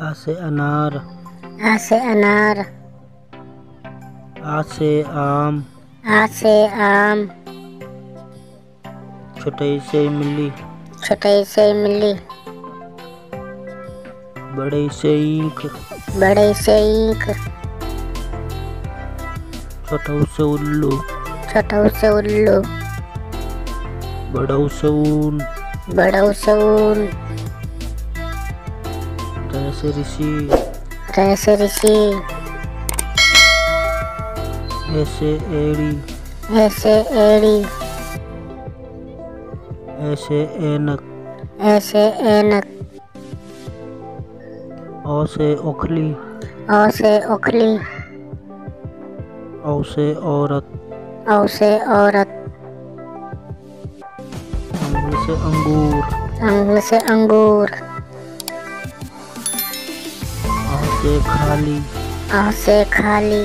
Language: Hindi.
आ से अनार। आ से अनार। आ से आम। आ से आम। छुटई से इमली छुटई से इमली बड़ई से ईंख। बड़े से ईंख। छोटऊ से उल्लू। छोटऊ से उल्लू। बड़ऊ से ऊन। बड़ऊ से ऊन। रै से ऋषि? रै से ऋषि? ऐसे एड़ी। ऐसे एड़ी। ऐसे ऐनक ऐसे ऐनक औ से ओखली औ से उखली। औ से औरत। औ से औरत। अंग से अंगूर। अंग से अंगूर। से खाली। से खाली।